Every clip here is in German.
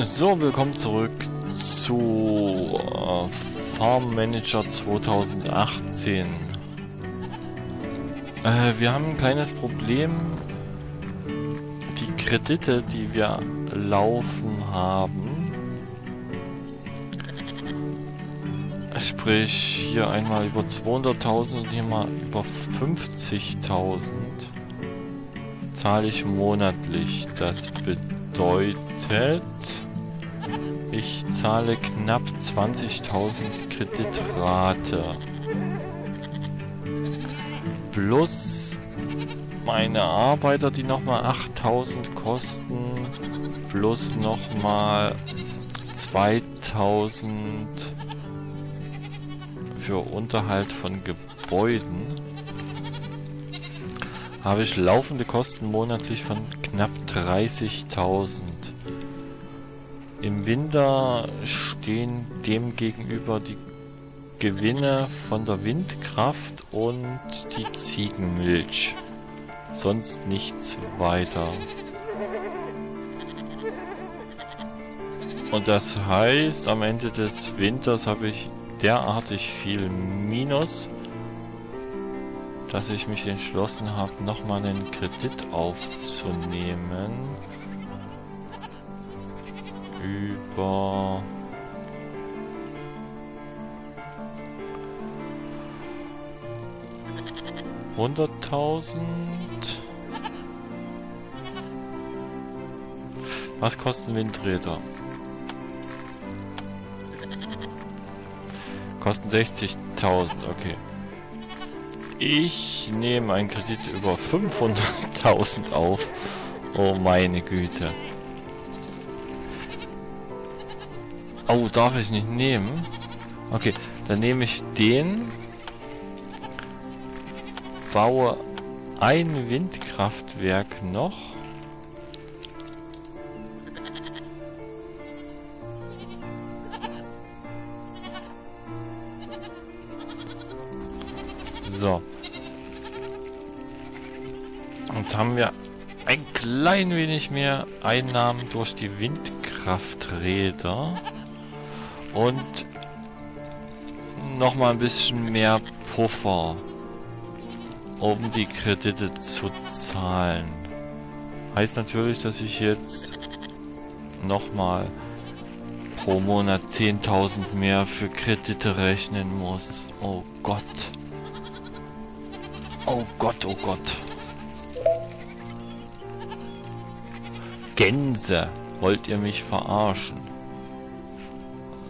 So, willkommen zurück zu äh, Farm Manager 2018. Äh, wir haben ein kleines Problem. Die Kredite, die wir laufen haben, sprich hier einmal über 200.000 und hier mal über 50.000 zahle ich monatlich. Das bedeutet, ich zahle knapp 20.000 Kreditrate. Plus meine Arbeiter, die nochmal 8.000 kosten. Plus nochmal 2.000 für Unterhalt von Gebäuden habe ich laufende Kosten monatlich von knapp 30.000. Im Winter stehen dem gegenüber die Gewinne von der Windkraft und die Ziegenmilch. Sonst nichts weiter. Und das heißt, am Ende des Winters habe ich derartig viel Minus, dass ich mich entschlossen habe, nochmal einen Kredit aufzunehmen. Über... Hunderttausend. Was kosten Windräder? Kosten 60.000, okay. Ich nehme einen Kredit über 500.000 auf. Oh meine Güte. Oh, darf ich nicht nehmen? Okay, dann nehme ich den. Baue ein Windkraftwerk noch. Jetzt haben wir ein klein wenig mehr Einnahmen durch die Windkrafträder. Und nochmal ein bisschen mehr Puffer, um die Kredite zu zahlen. Heißt natürlich, dass ich jetzt nochmal pro Monat 10.000 mehr für Kredite rechnen muss. Oh Gott. Oh Gott, oh Gott. Gänse, wollt ihr mich verarschen?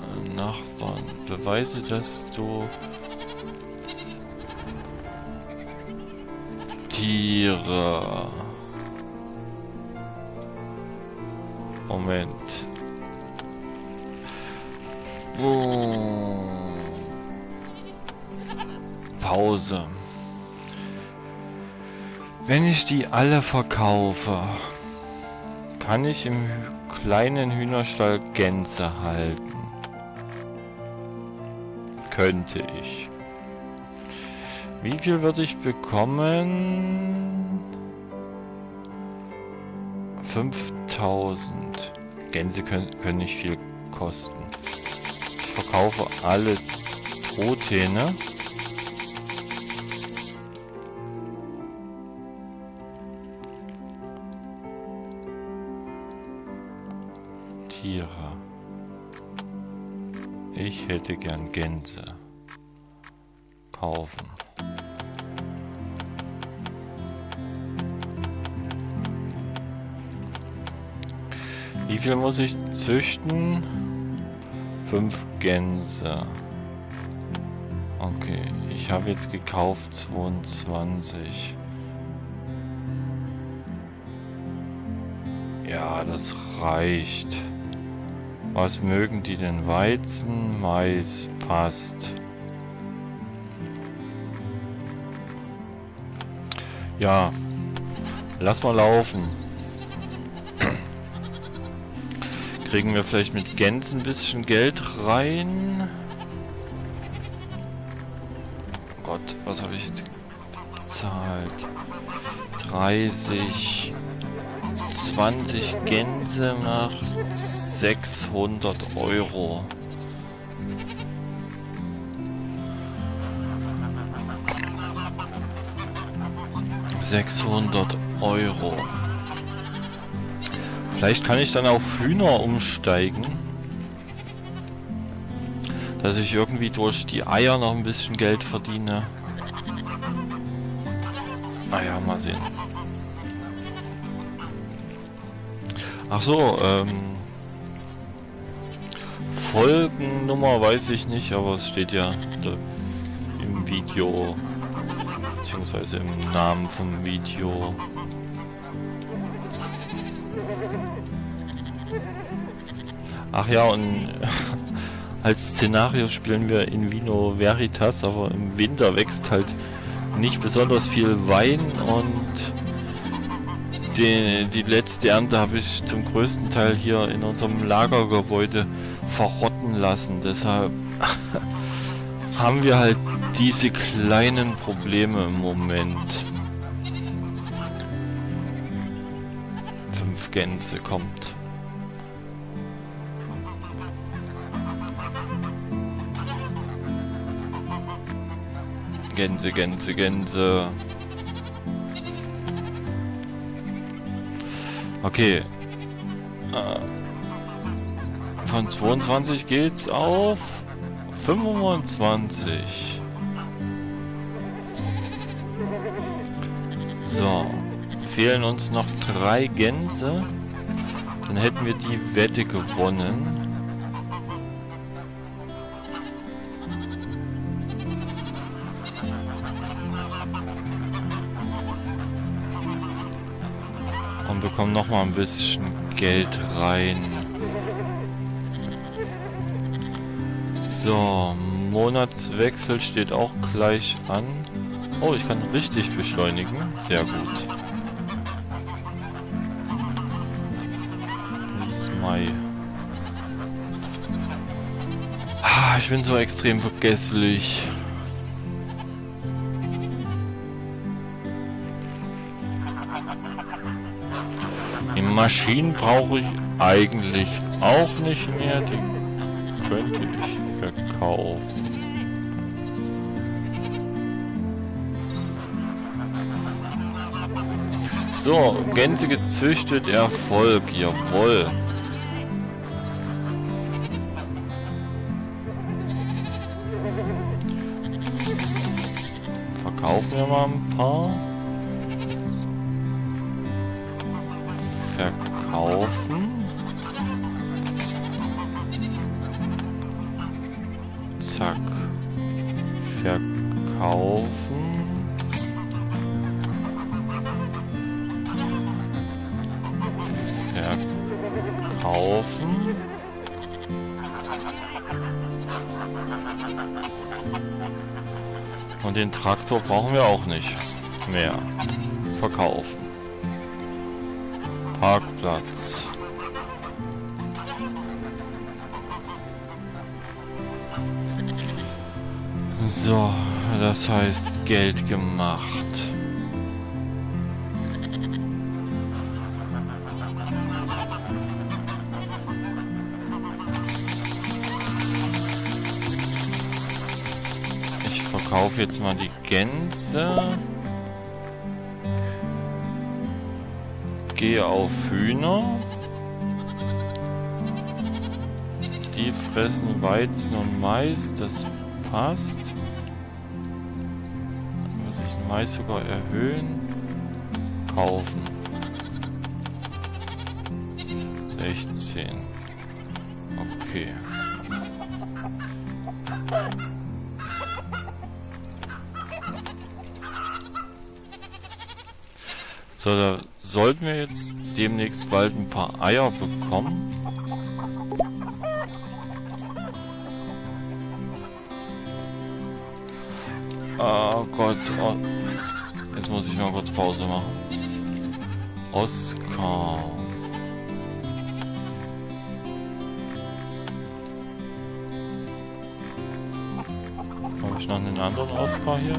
Äh, Nachbarn, beweise, dass du Tiere. Moment. Oh. Pause. Wenn ich die alle verkaufe, kann ich im kleinen Hühnerstall Gänse halten. Könnte ich. Wie viel würde ich bekommen? 5000. Gänse können, können nicht viel kosten. Ich verkaufe alle Proteine. Tiere. Ich hätte gern Gänse. Kaufen. Wie viel muss ich züchten? Fünf Gänse. Okay, ich habe jetzt gekauft 22. Ja, das reicht. Was mögen die denn? Weizen, Mais, passt. Ja, lass mal laufen. Kriegen wir vielleicht mit Gänsen ein bisschen Geld rein? Oh Gott, was habe ich jetzt gezahlt? 30, 20 Gänse macht 600 Euro. Sechshundert Euro. Vielleicht kann ich dann auf Hühner umsteigen. Dass ich irgendwie durch die Eier noch ein bisschen Geld verdiene. Naja, mal sehen. Ach so, ähm... Folgennummer weiß ich nicht, aber es steht ja im Video, beziehungsweise im Namen vom Video. Ach ja, und als Szenario spielen wir in Vino Veritas, aber im Winter wächst halt nicht besonders viel Wein und die, die letzte Ernte habe ich zum größten Teil hier in unserem Lagergebäude verrotten lassen. Deshalb haben wir halt diese kleinen Probleme im Moment. Fünf Gänse kommt. Gänse, Gänse, Gänse. Okay. Äh, von 22 geht's auf 25. So. Fehlen uns noch drei Gänse. Dann hätten wir die Wette gewonnen. bekommen noch mal ein bisschen Geld rein. So, Monatswechsel steht auch gleich an. Oh, ich kann richtig beschleunigen. Sehr gut. Bis Mai. Ah, ich bin so extrem vergesslich. Maschinen brauche ich eigentlich auch nicht mehr. Die könnte ich verkaufen. So, Gänse gezüchtet, Erfolg, jawohl. Verkaufen wir mal ein paar. verkaufen. Zack. Verkaufen. Verkaufen. Und den Traktor brauchen wir auch nicht mehr. Verkaufen. Parkplatz. So, das heißt Geld gemacht. Ich verkaufe jetzt mal die Gänse. gehe auf Hühner. Die fressen Weizen und Mais, das passt. Dann würde ich den Mais sogar erhöhen. Kaufen. 16. Okay. So, da sollten wir jetzt demnächst bald ein paar Eier bekommen. Oh Gott. Oh. Jetzt muss ich mal kurz Pause machen. Oscar. Habe ich noch einen anderen Oscar hier?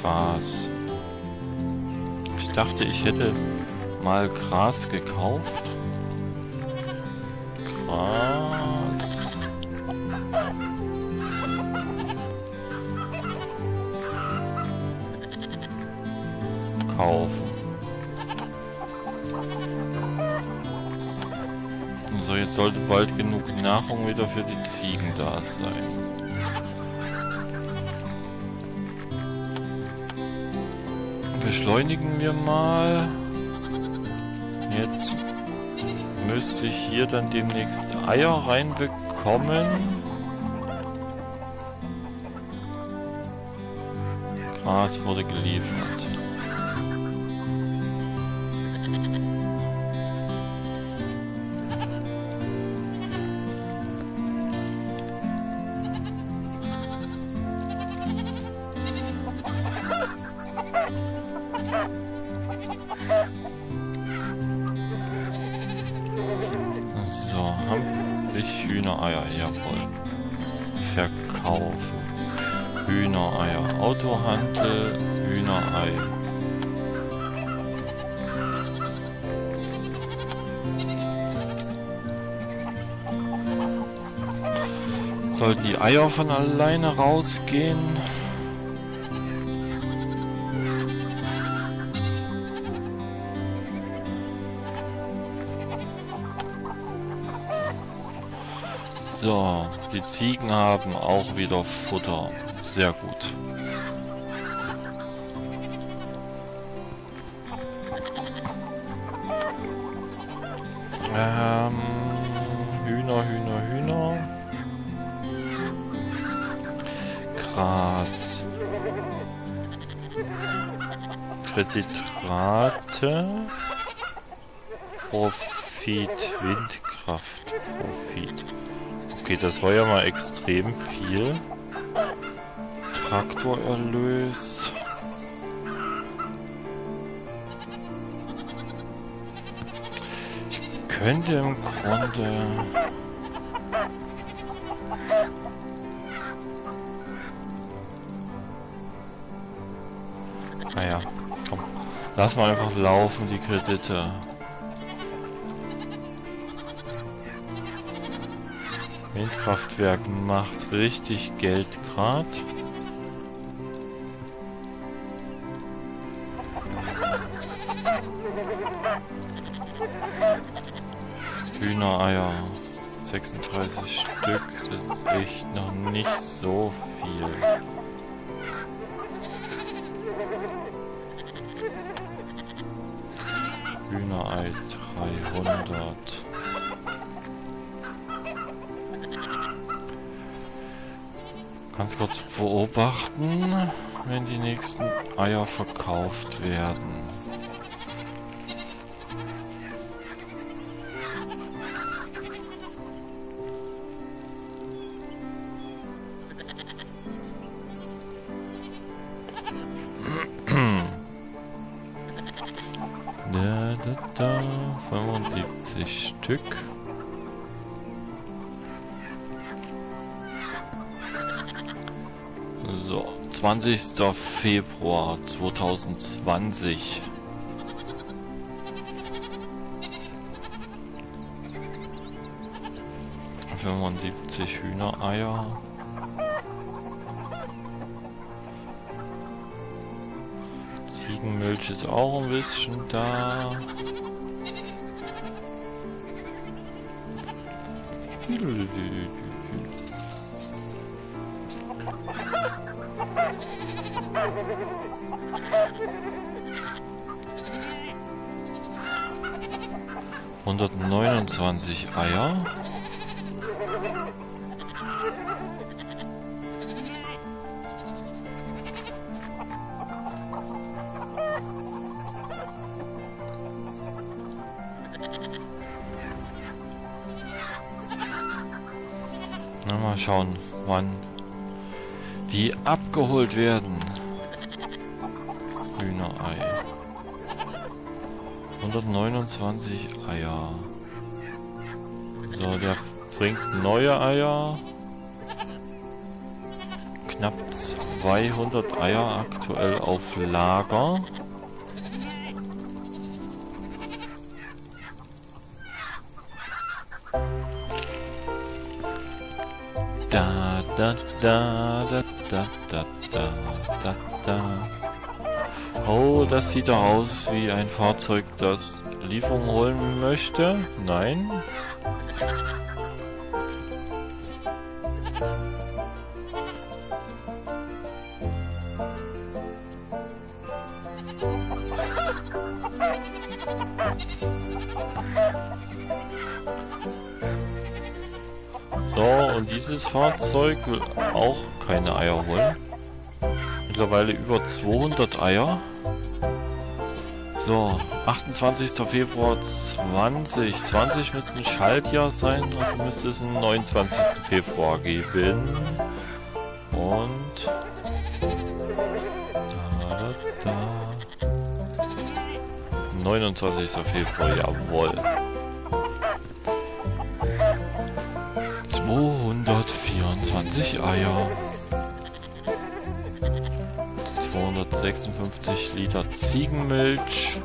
Gras. Ich dachte, ich hätte mal Gras gekauft. Kaufen. So, jetzt sollte bald genug Nahrung wieder für die Ziegen da sein. Beschleunigen wir mal. Jetzt müsste ich hier dann demnächst Eier reinbekommen. Gras wurde geliefert. Hühnereier, jawohl. Verkaufen. Hühnereier. Autohandel, Hühnerei. Sollten die Eier von alleine rausgehen? So, die Ziegen haben auch wieder Futter. Sehr gut. Ähm, Hühner, Hühner, Hühner. Gras. Kreditrate. Profit, Windkraft, Profit. Okay, das war ja mal extrem viel. Traktorerlös. Ich könnte im Grunde... Naja, komm. Lass mal einfach laufen, die Kredite. Windkraftwerk macht richtig Geld grad. Hühnereier. 36 Stück. Das ist echt noch nicht so viel. Hühnerei 300. Ganz kurz beobachten, wenn die nächsten Eier verkauft werden. da, da, da, 75 Stück. 20. Februar 2020. Fünfundsiebzig Hühnereier. Ziegenmilch ist auch ein bisschen da. 129 Eier. Na, mal schauen, wann die abgeholt werden. Hühnerei. 129 Eier. So, der bringt neue Eier. Knapp 200 Eier aktuell auf Lager. Da, da, da, da, da, da, da, da, da. Oh, das sieht doch aus wie ein Fahrzeug, das Lieferung holen möchte. Nein. So, und dieses Fahrzeug will auch keine Eier holen. Mittlerweile über 200 Eier. So, 28. Februar 20. 20 müsste ein Schaltjahr sein, also müsste es einen 29. Februar geben. Und... Da, da. 29. Februar, jawohl. 224 Eier. 256 Liter Ziegenmilch.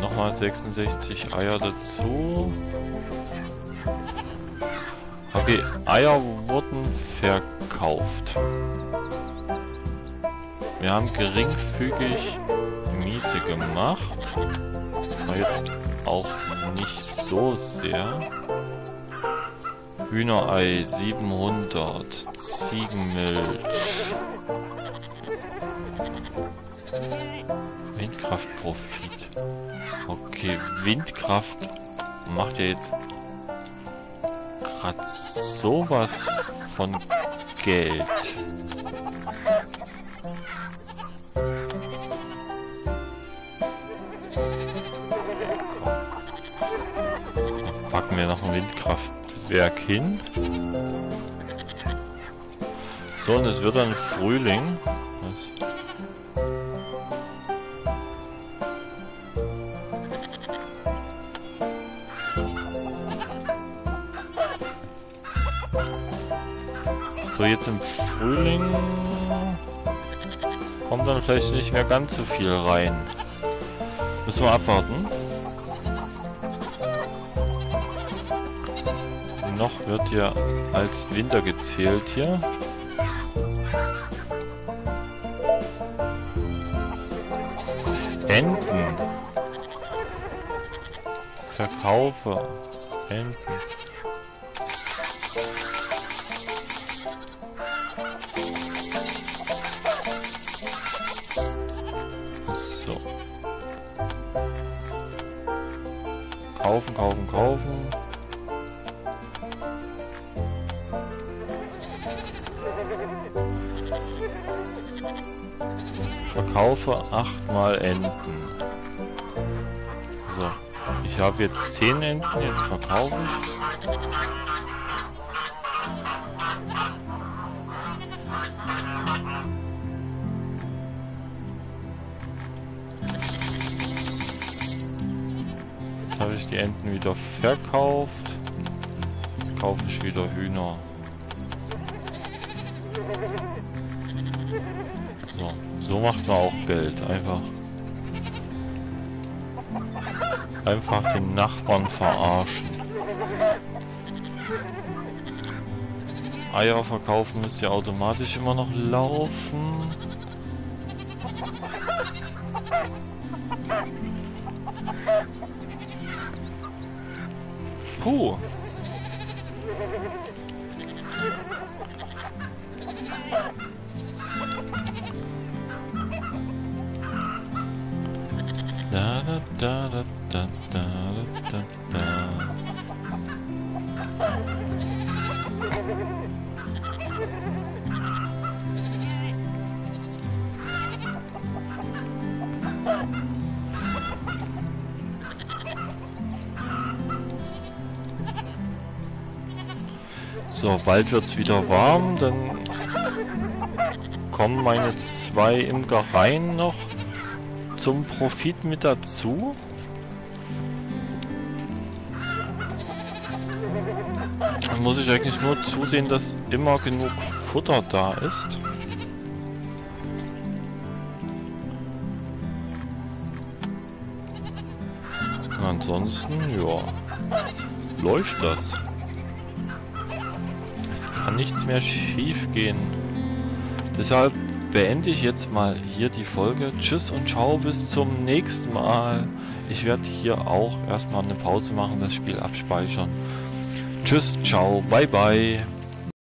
Nochmal 66 Eier dazu. Okay, Eier wurden verkauft. Wir haben geringfügig Miese gemacht. Aber jetzt auch nicht so sehr. Hühnerei 700, Ziegenmilch. Windkraftprofit. Okay, Windkraft macht ja jetzt gerade sowas von Geld. Packen wir noch ein Windkraftwerk hin. So, und es wird dann Frühling. Was? So, jetzt im Frühling kommt dann vielleicht nicht mehr ganz so viel rein. Müssen wir abwarten. Noch wird ja als Winter gezählt hier. Verkaufe. Enten. So. Kaufen, kaufen, kaufen. Verkaufe achtmal Enten. Ich habe jetzt zehn Enten, jetzt verkaufe ich. Jetzt habe ich die Enten wieder verkauft. Jetzt kaufe ich wieder Hühner. So, so macht man auch Geld. Einfach. Einfach den Nachbarn verarschen. Eier verkaufen müsste ja automatisch immer noch laufen. Puh. Da da da da da da da. So, bald wird's wieder warm, dann kommen meine zwei Imkereien noch zum Profit mit dazu. Dann muss ich eigentlich nur zusehen, dass immer genug Futter da ist. ansonsten, ja, läuft das. Es kann nichts mehr schief gehen. Deshalb beende ich jetzt mal hier die Folge. Tschüss und ciao, bis zum nächsten Mal. Ich werde hier auch erstmal eine Pause machen, das Spiel abspeichern. Tschüss, ciao, bye bye.